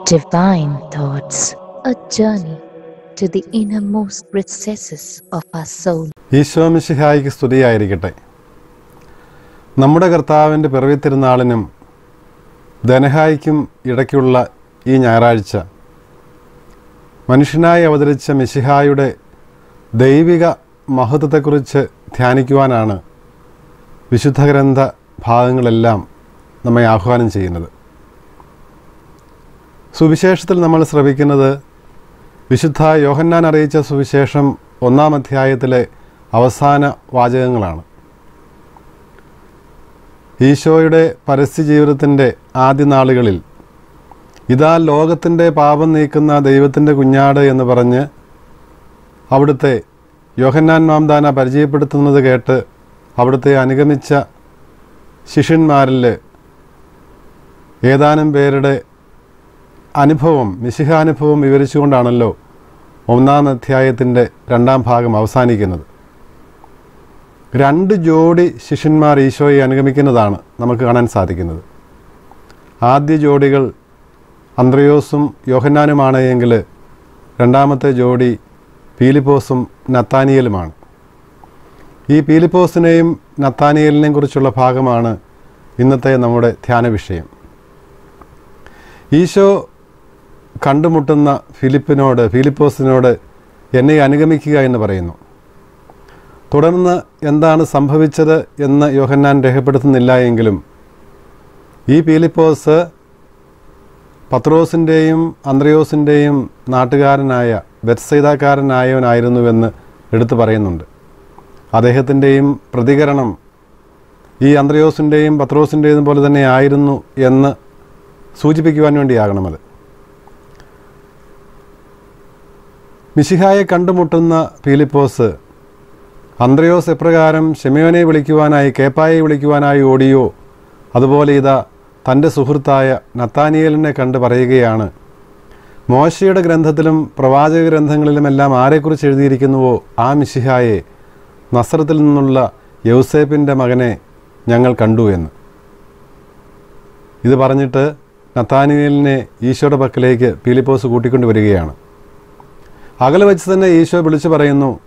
Divine Thoughts, a journey to the innermost recesses of our soul. ഈശോമിശിഹായിക്ക് സ്തുതിയായിരിക്കട്ടെ. നമ്മുടെ കർത്താവിന്റെ പിറവി തിരുനാളിനും ധനഹായിക്കും ഇടയ്ക്കുള്ള ഈ ഞായറാഴ്ച മനുഷ്യനായി അവതരിച്ച മിശിഹായുടെ ദൈവിക മഹത്വത്തെക്കുറിച്ച് ധ്യാനിക്കുവാനാണ് വിശുദ്ധ ഗ്രന്ഥ ഭാഗങ്ങളെല്ലാം നമ്മെ ആഹ്വാനം ചെയ്യുന്നത്. സുവിശേഷത്തിൽ നമ്മൾ ശ്രവിക്കുന്നത് വിശുദ്ധ യോഹന്നാൻ അറിയിച്ച സുവിശേഷം ഒന്നാം അധ്യായത്തിലെ അവസാന വാചകങ്ങളാണ്. ഈശോയുടെ പരസ്യ ജീവിതത്തിന്റെ ആദ്യ നാളുകളിൽ ഇതാ ലോകത്തിന്റെ പാപം നീക്കുന്ന ദൈവത്തിന്റെ കുഞ്ഞാട് എന്ന് പറഞ്ഞ് അവിടുത്തെ യോഹന്നാൻ മാംദാന പരിചയപ്പെടുത്തുന്നത് കേട്ട് അവിടുത്തെ അനുഗമിച്ച ശിഷ്യന്മാരിൽ ഏതാനും പേരുടെ അനുഭവം മിശിഹാനുഭവം വിവരിച്ചുകൊണ്ടാണല്ലോ ഒന്നാം അധ്യായത്തിന്റെ രണ്ടാം ഭാഗം അവസാനിക്കുന്നത്. രണ്ട് ജോഡി ശിഷ്യന്മാർ ഈശോയെ അനുഗമിക്കുന്നതാണ് നമുക്ക് കാണാൻ സാധിക്കുന്നത്. ആദ്യ ജോഡികൾ അന്ത്രയോസും യോഹന്നാനുമാണ് എങ്കിൽ രണ്ടാമത്തെ ജോഡി പീലിപ്പോസും നത്താനിയലുമാണ്. ഈ പീലിപ്പോസിനെയും നത്താനിയലിനെയും കുറിച്ചുള്ള ഭാഗമാണ് ഇന്നത്തെ നമ്മുടെ ധ്യാന വിഷയം ഈശോ കണ്ടുമുട്ടുന്ന ഫിലിപ്പിനോട് ഫിലിപ്പോസിനോട് എന്നെ അനുഗമിക്കുക എന്ന് പറയുന്നു. തുടർന്ന് എന്താണ് സംഭവിച്ചത് എന്ന് യോഹന്നാൻ രേഖപ്പെടുത്തുന്നില്ല എങ്കിലും ഈ ഫിലിപ്പോസ് പത്രോസിന്റെയും അന്ത്രയോസിന്റെയും നാട്ടുകാരനായ ബെത്സൈതാക്കാരനായവനായിരുന്നുവെന്ന് എടുത്തു പറയുന്നുണ്ട്. അദ്ദേഹത്തിന്റെയും പ്രതികരണം ഈ അന്ത്രയോസിന്റെയും പത്രോസിന്റെയും പോലെ തന്നെ ആയിരുന്നു എന്ന് സൂചിപ്പിക്കുവാൻ വേണ്ടിയാകണമത് മിശിഹായെ കണ്ടുമുട്ടുന്ന ഫിലിപ്പോസ് അന്ത്രയോസ് എപ്രകാരം ഷെമിയോനെ വിളിക്കുവാനായി കേപ്പായെ വിളിക്കുവാനായി ഓടിയോ? അതുപോലെ ഇതാ തന്റെ സുഹൃത്തായ നത്താനിയലിനെ കണ്ട് പറയുകയാണ് മോശയുടെ ഗ്രന്ഥത്തിലും പ്രവാചക ഗ്രന്ഥങ്ങളിലുമെല്ലാം ആരെക്കുറിച്ച് എഴുതിയിരിക്കുന്നുവോ ആ മിശിഹായെ? നസ്രത്തിൽ നിന്നുള്ള യൗസേപ്പിന്റെ മകനെ ഞങ്ങൾ കണ്ടു എന്ന്. ഇത് പറഞ്ഞിട്ട് നത്താനിയലിനെ ഈശോയുടെ പക്കലേക്ക് പീലിപ്പോസ് കൂട്ടിക്കൊണ്ട് വരികയാണ് അകലെ വെച്ച് തന്നെ ഈശോ വിളിച്ചു പറയുന്നു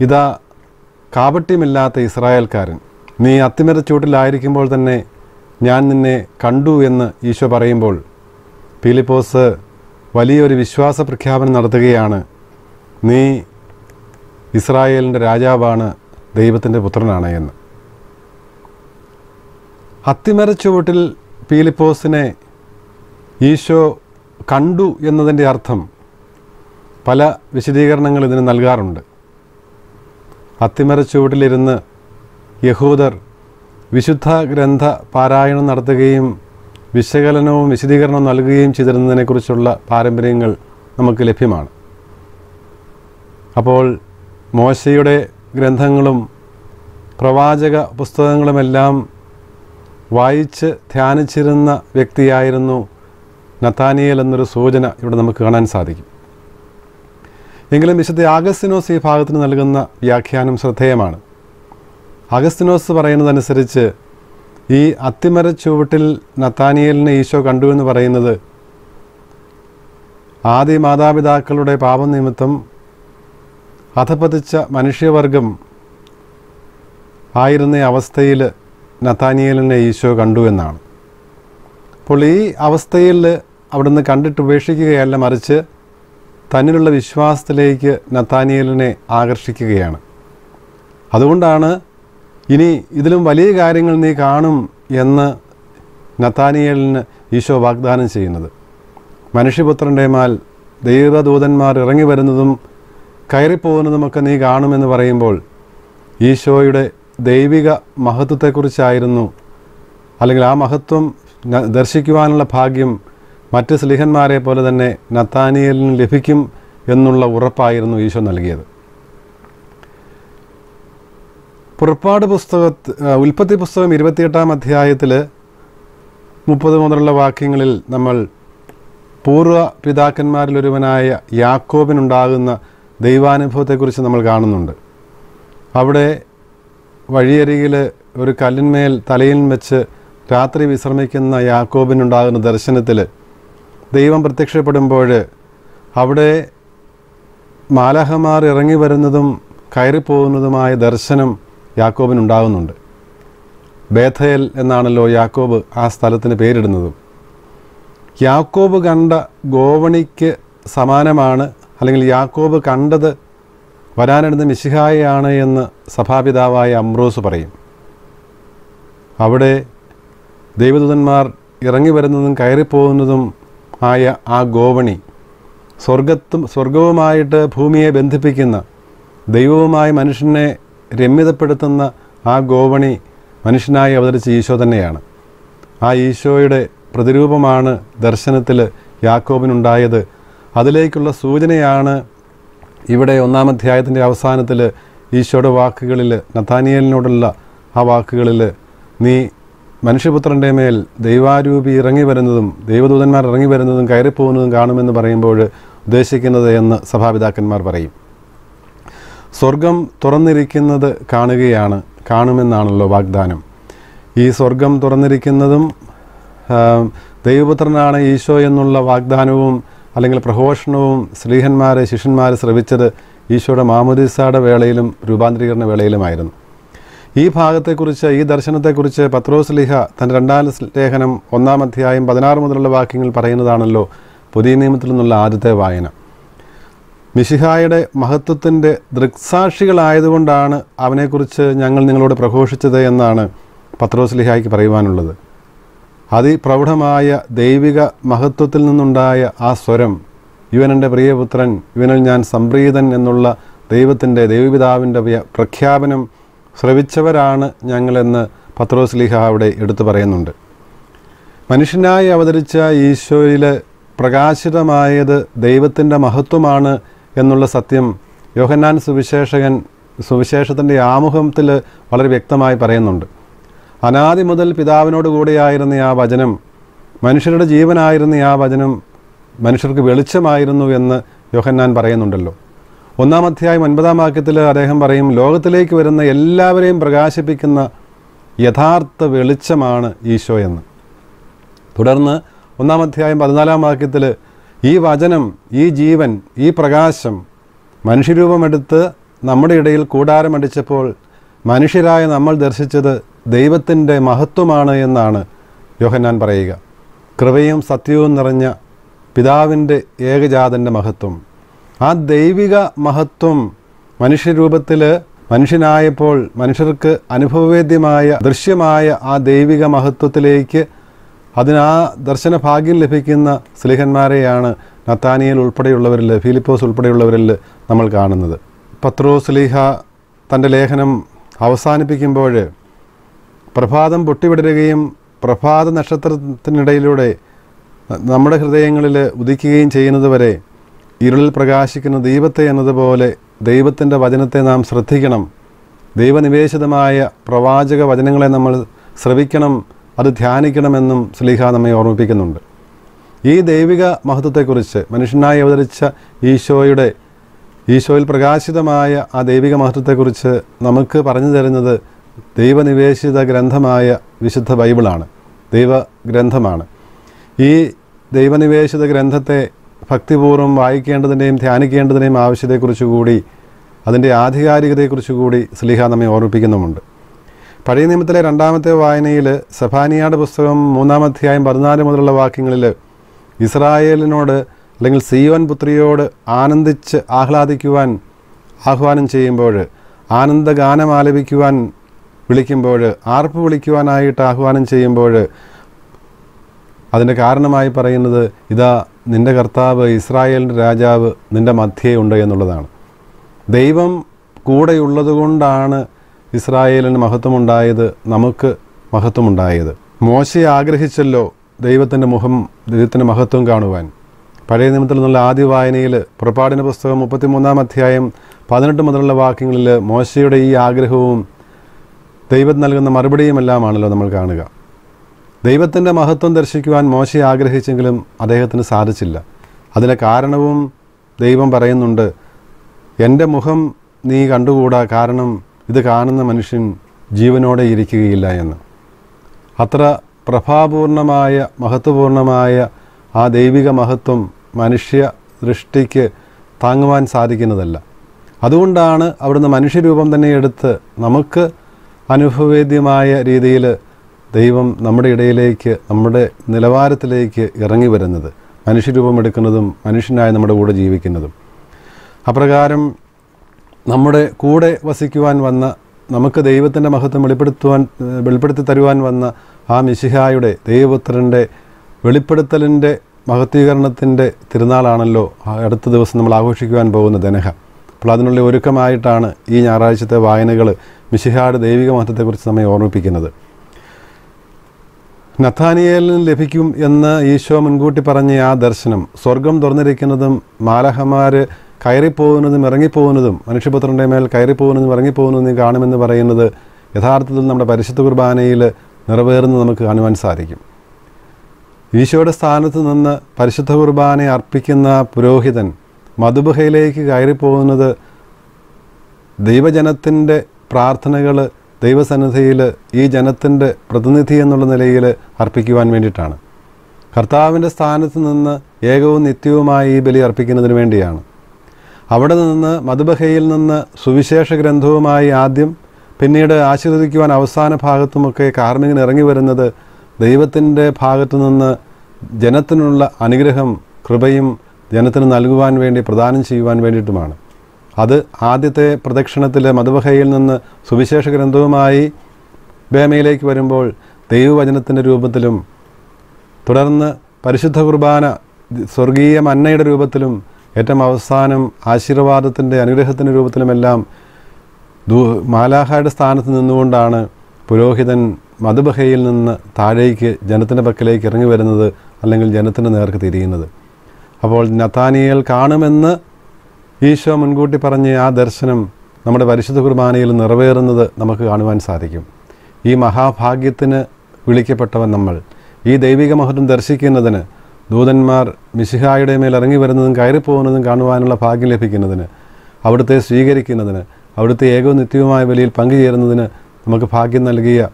ഇതാ കാപട്യമില്ലാത്ത ഇസ്രായേൽക്കാരൻ. നീ അത്തിമരച്ചൂട്ടിലായിരിക്കുമ്പോൾ തന്നെ ഞാൻ നിന്നെ കണ്ടു എന്ന് ഈശോ പറയുമ്പോൾ ഫിലിപ്പോസ് വലിയൊരു വിശ്വാസ പ്രഖ്യാപനം നടത്തുകയാണ്. നീ ഇസ്രായേലിന്റെ രാജാവാണ് ദൈവത്തിന്റെ പുത്രനാണ് എന്ന്. അത്തിമര ചുവട്ടിൽ പീലിപ്പോസിനെ ഈശോ കണ്ടു എന്നതിന്റെ അർത്ഥം പല വിശദീകരണങ്ങൾ ഇതിന് നൽകാറുണ്ട്. അത്തിമരച്ചുവട്ടിലിരുന്ന് യഹൂദർ വിശുദ്ധ ഗ്രന്ഥ പാരായണം നടത്തുകയും വിശകലനവും വിശദീകരണവും നൽകുകയും ചെയ്തിരുന്നതിനെക്കുറിച്ചുള്ള പാരമ്പര്യങ്ങൾ നമുക്ക് ലഭ്യമാണ്. അപ്പോൾ മോശയുടെ ഗ്രന്ഥങ്ങളും പ്രവാചക പുസ്തകങ്ങളുമെല്ലാം വായിച്ച് ധ്യാനിച്ചിരുന്ന വ്യക്തിയായിരുന്നു നത്താനിയൽ എന്നൊരു സൂചന ഇവിടെ നമുക്ക് കാണാൻ സാധിക്കും. എങ്കിലും വിശുദ്ധ ആഗസ്തിനോസ് ഈ ഭാഗത്തിന് നൽകുന്ന വ്യാഖ്യാനം ശ്രദ്ധേയമാണ്. അഗസ്തിനോസ് പറയുന്നതനുസരിച്ച് ഈ അത്തിമര ചുവട്ടിൽ നത്താനിയലിനെ ഈശോ കണ്ടു എന്ന് പറയുന്നത് ആദ്യ മാതാപിതാക്കളുടെ പാപം നിമിത്തം അധപതിച്ച മനുഷ്യവർഗം ആയിരുന്ന അവസ്ഥയിൽ നത്താനിയലിനെ ഈശോ കണ്ടു എന്നാണ്. അപ്പോൾ ഈ അവസ്ഥയിൽ അവിടുന്ന് കണ്ടിട്ട് ഉപേക്ഷിക്കുകയല്ല മറിച്ച് തന്നിലുള്ള വിശ്വാസത്തിലേക്ക് നത്താനിയലിനെ ആകർഷിക്കുകയാണ്. അതുകൊണ്ടാണ് ഇനി ഇതിലും വലിയ കാര്യങ്ങൾ നീ കാണും എന്ന് നത്താനിയലിന് ഈശോ വാഗ്ദാനം ചെയ്യുന്നത്. മനുഷ്യപുത്രന്റെ മാൽ ദൈവദൂതന്മാർ ഇറങ്ങി വരുന്നതും കയറിപ്പോകുന്നതുമൊക്കെ നീ കാണുമെന്ന് പറയുമ്പോൾ ഈശോയുടെ ദൈവിക മഹത്വത്തെക്കുറിച്ചായിരുന്നു അല്ലെങ്കിൽ ആ മഹത്വം ദർശിക്കുവാനുള്ള ഭാഗ്യം മറ്റ് സ്ലിഹന്മാരെ പോലെ തന്നെ നത്താനിയലിന് ലഭിക്കും എന്നുള്ള ഉറപ്പായിരുന്നു ഈശോ നൽകിയത്. പുറപ്പാട് പുസ്തക ഉൽപ്പത്തി പുസ്തകം ഇരുപത്തിയെട്ടാം അധ്യായത്തിൽ മുപ്പത് മുതലുള്ള വാക്യങ്ങളിൽ നമ്മൾ പൂർവ പിതാക്കന്മാരിലൊരുവനായ യാക്കോബിനുണ്ടാകുന്ന ദൈവാനുഭവത്തെക്കുറിച്ച് നമ്മൾ കാണുന്നുണ്ട്. അവിടെ വഴിയരികിൽ ഒരു കല്ലിന്മേൽ തലയിൽ വെച്ച് രാത്രി വിശ്രമിക്കുന്ന യാക്കോബിനുണ്ടാകുന്ന ദർശനത്തിൽ ദൈവം പ്രത്യക്ഷപ്പെടുമ്പോൾ അവിടെ മാലാഹമാർ ഇറങ്ങി വരുന്നതും കയറിപ്പോകുന്നതുമായ ദർശനം യാക്കോബിനുണ്ടാകുന്നുണ്ട്. ബേഥയൽ എന്നാണല്ലോ യാക്കോബ് ആ സ്ഥലത്തിന് പേരിടുന്നതും. യാക്കോബ് കണ്ട ഗോവണിക്ക് സമാനമാണ് അല്ലെങ്കിൽ യാക്കോബ് കണ്ടത് വരാനിടുന്ന മിശിഹായാണ് എന്ന് സഭാപിതാവായ അമ്രോസ് പറയും. അവിടെ ദൈവദൂതന്മാർ ഇറങ്ങി വരുന്നതും കയറിപ്പോകുന്നതും ആയ ആ ഗോവണി സ്വർഗത്തും സ്വർഗവുമായിട്ട് ഭൂമിയെ ബന്ധിപ്പിക്കുന്ന ദൈവവുമായി മനുഷ്യനെ രമ്യതപ്പെടുത്തുന്ന ആ ഗോവണി മനുഷ്യനായി അവതരിച്ച ഈശോ തന്നെയാണ്. ആ ഈശോയുടെ പ്രതിരൂപമാണ് ദർശനത്തിൽ യാക്കോബിനുണ്ടായത്. അതിലേക്കുള്ള സൂചനയാണ് ഇവിടെ ഒന്നാം അധ്യായത്തിന്റെ അവസാനത്തിൽ ഈശോയുടെ വാക്കുകളിൽ നത്താനിയലിനോടുള്ള ആ വാക്കുകളിൽ നീ മനുഷ്യപുത്രന്റെ മേൽ ദൈവാരൂപി ഇറങ്ങി വരുന്നതും ദൈവദൂതന്മാർ ഇറങ്ങി വരുന്നതും കയറിപ്പോകുന്നതും കാണുമെന്ന് പറയുമ്പോൾ ഉദ്ദേശിക്കുന്നത് എന്ന് സഭാപിതാക്കന്മാർ പറയും. സ്വർഗം തുറന്നിരിക്കുന്നത് കാണുകയാണ് കാണുമെന്നാണല്ലോ വാഗ്ദാനം. ഈ സ്വർഗം തുറന്നിരിക്കുന്നതും ദൈവപുത്രനാണ് ഈശോ എന്നുള്ള വാഗ്ദാനവും അല്ലെങ്കിൽ പ്രഘോഷണവും സ്ത്രീഹന്മാരെ ശിഷ്യന്മാരെ ശ്രവിച്ചത് ഈശോയുടെ മാമുദിസയുടെ വേളയിലും രൂപാന്തരീകരണ വേളയിലുമായിരുന്നു. ഈ ഭാഗത്തെക്കുറിച്ച് ഈ ദർശനത്തെക്കുറിച്ച് പത്രോസ് ലിഹ തന്റെ രണ്ടാം ലേഖനം ഒന്നാം അധ്യായം പതിനാറ് മുതലുള്ള വാക്യങ്ങൾ പറയുന്നതാണല്ലോ പുതിയ നിയമത്തിൽ നിന്നുള്ള ആദ്യത്തെ വായന. മിശിഹായുടെ മഹത്വത്തിന്റെ ദൃക്സാക്ഷികളായതുകൊണ്ടാണ് അവനെക്കുറിച്ച് ഞങ്ങൾ നിങ്ങളോട് പ്രഘോഷിച്ചത് എന്നാണ് പത്രോസ് ലിഹായ്ക്ക് പറയുവാനുള്ളത്. അതിപ്രൗഢമായ ദൈവിക മഹത്വത്തിൽ നിന്നുണ്ടായ ആ സ്വരം ഇവൻ എന്റെ പ്രിയപുത്രൻ ഇവനിൽ ഞാൻ സംപ്രീതൻ എന്നുള്ള ദൈവത്തിന്റെ ദൈവപിതാവിന്റെ പ്രഖ്യാപനം ശ്രവിച്ചവരാണ് ഞങ്ങളെന്ന് പത്രോസ് ലിഹ അവിടെ എടുത്തു പറയുന്നുണ്ട്. മനുഷ്യനായി അവതരിച്ച ഈശോയിൽ പ്രകാശിതമായത് ദൈവത്തിന്റെ മഹത്വമാണ് എന്നുള്ള സത്യം യോഹന്നാൻ സുവിശേഷകൻ സുവിശേഷത്തിന്റെ ആമുഖത്തിൽ വളരെ വ്യക്തമായി പറയുന്നുണ്ട്. അനാദി മുതൽ പിതാവിനോട് കൂടെയായിരുന്ന ആ വചനം മനുഷ്യരുടെ ജീവനായിരുന്ന ആ വചനം മനുഷ്യർക്ക് വെളിച്ചമായിരുന്നു എന്ന് യോഹന്നാൻ പറയുന്നുണ്ടല്ലോ. ഒന്നാം അധ്യായം ഒൻപതാം വാക്യത്തിൽ അദ്ദേഹം പറയും ലോകത്തിലേക്ക് വരുന്ന എല്ലാവരെയും പ്രകാശിപ്പിക്കുന്ന യഥാർത്ഥ വെളിച്ചമാണ് ഈശോ എന്ന്. തുടർന്ന് ഒന്നാം അധ്യായം പതിനാലാം വാക്യത്തിൽ ഈ വചനം ഈ ജീവൻ ഈ പ്രകാശം മനുഷ്യരൂപമെടുത്ത് നമ്മുടെ ഇടയിൽ കൂടാരമടിച്ചപ്പോൾ മനുഷ്യരായ നമ്മൾ ദർശിച്ചത് ദൈവത്തിന്റെ മഹത്വമാണ് എന്നാണ് യോഹന്നാൻ പറയുക. കൃപയും സത്യവും നിറഞ്ഞ പിതാവിന്റെ ഏകജാതന്റെ മഹത്വം. ആ ദൈവിക മഹത്വം മനുഷ്യരൂപത്തിൽ മനുഷ്യനായപ്പോൾ മനുഷ്യർക്ക് അനുഭവവേദ്യമായ ദൃശ്യമായ ആ ദൈവിക മഹത്വത്തിലേക്ക് അതിനാ ദർശന ഭാഗ്യം ലഭിക്കുന്ന സ്ലിഹന്മാരെയാണ് നത്താനിയൽ ഉൾപ്പെടെയുള്ളവരിൽ ഫിലിപ്പോസ് ഉൾപ്പെടെയുള്ളവരിൽ നമ്മൾ കാണുന്നത്. പത്രോ സ്ലീഹ തന്റെ ലേഖനം അവസാനിപ്പിക്കുമ്പോൾ പ്രഭാതം പൊട്ടിവിടരുകയും പ്രഭാത നക്ഷത്രത്തിനിടയിലൂടെ നമ്മുടെ ഹൃദയങ്ങളിൽ ഉദിക്കുകയും ചെയ്യുന്നതുവരെ ഇരുളിൽ പ്രകാശിക്കുന്ന ദൈവത്തെ എന്നതുപോലെ ദൈവത്തിന്റെ വചനത്തെ നാം ശ്രദ്ധിക്കണം. ദൈവനിവേശിതമായ പ്രവാചക വചനങ്ങളെ നമ്മൾ ശ്രവിക്കണം അത് ധ്യാനിക്കണമെന്നും സ്ലീഹ നമ്മെ ഓർമ്മിപ്പിക്കുന്നുണ്ട്. ഈ ദൈവിക മഹത്വത്തെക്കുറിച്ച് മനുഷ്യനായി അവതരിച്ച ഈശോയുടെ ഈശോയിൽ പ്രകാശിതമായ ആ ദൈവിക മഹത്വത്തെക്കുറിച്ച് നമുക്ക് പറഞ്ഞു തരുന്നത് ദൈവനിവേശിത ഗ്രന്ഥമായ വിശുദ്ധ ബൈബിളാണ്. ദൈവഗ്രന്ഥമാണ്. ഈ ദൈവനിവേശിത ഗ്രന്ഥത്തെ ഭക്തിപൂർവം വായിക്കേണ്ടതിന്റെയും ധ്യാനിക്കേണ്ടതിന്റെയും ആവശ്യത്തെക്കുറിച്ച് കൂടി അതിന്റെ ആധികാരികതയെക്കുറിച്ച് കൂടി സ്ലിഹ നമ്മെ ഓർമ്മിപ്പിക്കുന്നുമുണ്ട്. പഴയ നിയമത്തിലെ രണ്ടാമത്തെ വായനയിൽ സഫാനിയാട് പുസ്തകം മൂന്നാം അധ്യായം പതിനാല് മുതലുള്ള വാക്യങ്ങളിൽ ഇസ്രായേലിനോട് അല്ലെങ്കിൽ സിയോൻ പുത്രിയോട് ആനന്ദിച്ച് ആഹ്ലാദിക്കുവാൻ ആഹ്വാനം ചെയ്യുമ്പോൾ ആനന്ദഗാനം ആലപിക്കുവാൻ വിളിക്കുമ്പോൾ ആർപ്പ് വിളിക്കുവാനായിട്ട് ആഹ്വാനം ചെയ്യുമ്പോൾ അതിന്റെ കാരണമായി പറയുന്നത് ഇതാ നിന്റെ കർത്താവ് ഇസ്രായേലിന്റെ രാജാവ് നിന്റെ മധ്യേ ഉണ്ട് എന്നുള്ളതാണ്. ദൈവം കൂടെയുള്ളതുകൊണ്ടാണ് ഇസ്രായേലിന് മഹത്വമുണ്ടായത് നമുക്ക് മഹത്വമുണ്ടായത്. മോശയെ ആഗ്രഹിച്ചല്ലോ ദൈവത്തിന്റെ മുഖം ദൈവത്തിന്റെ മഹത്വം കാണുവാൻ. പഴയ നിയമത്തിൽ നിന്നുള്ള ആദ്യ വായനയിൽ പുറപ്പാടിന്റെ പുസ്തകം മുപ്പത്തിമൂന്നാം അധ്യായം പതിനെട്ട് മുതലുള്ള വാക്യങ്ങളിൽ മോശയുടെ ഈ ആഗ്രഹവും ദൈവം നൽകുന്ന മറുപടിയുമെല്ലാമാണല്ലോ നമ്മൾ കാണുക. ദൈവത്തിന്റെ മഹത്വം ദർശിക്കുവാൻ മോശയെ ആഗ്രഹിച്ചെങ്കിലും അദ്ദേഹത്തിന് സാധിച്ചില്ല. അതിന് കാരണവും ദൈവം പറയുന്നുണ്ട് എന്റെ മുഖം നീ കണ്ടുകൂടാ കാരണം ഇത് കാണുന്ന മനുഷ്യൻ ജീവനോടെ ഇരിക്കുകയില്ല എന്ന്. അത്ര പ്രഭാപൂർണമായ മഹത്വപൂർണമായ ആ ദൈവിക മഹത്വം മനുഷ്യ ദൃഷ്ടിക്ക് താങ്ങുവാൻ സാധിക്കുന്നതല്ല. അതുകൊണ്ടാണ് അവിടുന്ന് മനുഷ്യരൂപം തന്നെ എടുത്ത് നമുക്ക് അനുഭവേദ്യമായ രീതിയിൽ ദൈവം നമ്മുടെ ഇടയിലേക്ക് നമ്മുടെ നിലവാരത്തിലേക്ക് ഇറങ്ങി വരുന്നത് മനുഷ്യരൂപമെടുക്കുന്നതും മനുഷ്യനായ നമ്മുടെ കൂടെ ജീവിക്കുന്നതും. അപ്രകാരം നമ്മുടെ കൂടെ വസിക്കുവാൻ വന്ന നമുക്ക് ദൈവത്തിന്റെ മഹത്വം വെളിപ്പെടുത്തുവാൻ വെളിപ്പെടുത്തി തരുവാൻ വന്ന ആ മിശിഹായുടെ ദൈവപുത്രന്റെ വെളിപ്പെടുത്തലിന്റെ മഹത്വീകരണത്തിന്റെ തിരുനാളാണല്ലോ അടുത്ത ദിവസം നമ്മൾ ആഘോഷിക്കുവാൻ പോകുന്ന ദനഹ. അപ്പോൾ അതിനുള്ള ഒരുക്കമായിട്ടാണ് ഈ ഞായറാഴ്ചത്തെ വായനകൾ മിശിഹായുടെ ദൈവിക മഹത്വത്തെക്കുറിച്ച് നമ്മെ ഓർമ്മിപ്പിക്കുന്നത്. നഥാനിയേലിന് ലഭിക്കും എന്ന് ഈശോ മുൻകൂട്ടി പറഞ്ഞ ആ ദർശനം സ്വർഗം തുറന്നിരിക്കുന്നതും മാലഹമാർ കയറിപ്പോകുന്നതും ഇറങ്ങിപ്പോകുന്നതും മനുഷ്യപുത്രന്റെ മേൽ കയറിപ്പോകുന്നതും ഇറങ്ങിപ്പോകുന്നതും കാണുമെന്ന് പറയുന്നത് യഥാർത്ഥത്തിൽ നമ്മുടെ പരിശുദ്ധ കുർബാനയിൽ നിറവേറുന്നത് നമുക്ക് കാണുവാൻ സാധിക്കും. ഈശോയുടെ സ്ഥാനത്ത് നിന്ന് പരിശുദ്ധ കുർബാന അർപ്പിക്കുന്ന പുരോഹിതൻ മധുബഹയിലേക്ക് കയറിപ്പോകുന്നത് ദൈവജനത്തിന്റെ പ്രാർത്ഥനകൾ ദൈവസന്നിധിയിൽ ഈ ജനത്തിന്റെ പ്രതിനിധി എന്നുള്ള നിലയിൽ അർപ്പിക്കുവാൻ വേണ്ടിയിട്ടാണ്. കർത്താവിന്റെ സ്ഥാനത്ത് നിന്ന് ഏകവും നിത്യവുമായി ഈ ബലി അർപ്പിക്കുന്നതിന് വേണ്ടിയാണ്. അവിടെ നിന്ന് മധുബഹയിൽ നിന്ന് സുവിശേഷ ഗ്രന്ഥവുമായി ആദ്യം പിന്നീട് ആശീർവദിക്കുവാൻ അവസാന ഭാഗത്തുമൊക്കെ കാർമികൻ ഇറങ്ങി വരുന്നത് ദൈവത്തിന്റെ ഭാഗത്തു നിന്ന് ജനത്തിനുള്ള അനുഗ്രഹം കൃപയും ജനത്തിന് നൽകുവാൻ വേണ്ടി പ്രദാനം ചെയ്യുവാൻ വേണ്ടിയിട്ടുമാണ്. അത് ആദ്യത്തെ പ്രദക്ഷിണത്തിൽ മധുബഹയിൽ നിന്ന് സുവിശേഷ ഗ്രന്ഥവുമായി ബേമയിലേക്ക് വരുമ്പോൾ ദൈവവചനത്തിന്റെ രൂപത്തിലും തുടർന്ന് പരിശുദ്ധ കുർബാന സ്വർഗീയ മന്നയുടെ രൂപത്തിലും ഏറ്റവും അവസാനം ആശീർവാദത്തിന്റെ അനുഗ്രഹത്തിന്റെ രൂപത്തിലുമെല്ലാം ദൂ മാലാഹയുടെ സ്ഥാനത്ത് നിന്നുകൊണ്ടാണ് പുരോഹിതൻ മധുബഹയിൽ നിന്ന് താഴേക്ക് ജനത്തിന്റെ പക്കലേക്ക് ഇറങ്ങി വരുന്നത് അല്ലെങ്കിൽ ജനത്തിന്റെ നേർക്ക് തിരിയുന്നത്. അപ്പോൾ നത്താനിയൽ കാണുമെന്ന് ഈശോ മുൻകൂട്ടി പറഞ്ഞ ആ ദർശനം നമ്മുടെ പരിശുദ്ധ കുർബാനയിൽ നിറവേറുന്നത് നമുക്ക് കാണുവാൻ സാധിക്കും. ഈ മഹാഭാഗ്യത്തിന് വിളിക്കപ്പെട്ടവൻ നമ്മൾ. ഈ ദൈവിക മഹത്വം ദർശിക്കുന്നതിന് ദൂതന്മാർ മിശിഹായുടെ മേൽ ഇറങ്ങി വരുന്നതും കയറിപ്പോകുന്നതും കാണുവാനുള്ള ഭാഗ്യം ലഭിക്കുന്നതിന് അവിടുത്തെ സ്വീകരിക്കുന്നതിന് അവിടുത്തെ ഏകവും നിത്യവുമായ വിലയിൽ പങ്കുചേരുന്നതിന് നമുക്ക് ഭാഗ്യം നൽകിയ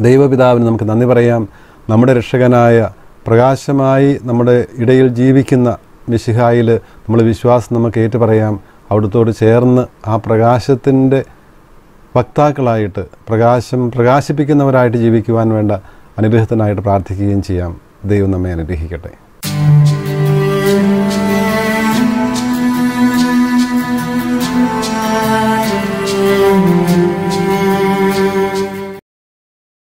ദൈവപിതാവിന് നമുക്ക് നന്ദി പറയാം. നമ്മുടെ രക്ഷകനായ പ്രകാശമായി നമ്മുടെ ഇടയിൽ ജീവിക്കുന്ന മിശിഹായിൽ നമ്മൾ വിശ്വാസം നമുക്ക് ഏറ്റുപറയാം. അവിടുത്തോട് ചേർന്ന് ആ പ്രകാശത്തിന്റെ വക്താക്കളായിട്ട് പ്രകാശം പ്രകാശിപ്പിക്കുന്നവരായിട്ട് ജീവിക്കുവാൻ വേണ്ട അനുഗ്രഹത്തിനായിട്ട് പ്രാർത്ഥിക്കുകയും ചെയ്യാം. ദൈവം നമ്മെ അനുഗ്രഹിക്കട്ടെ.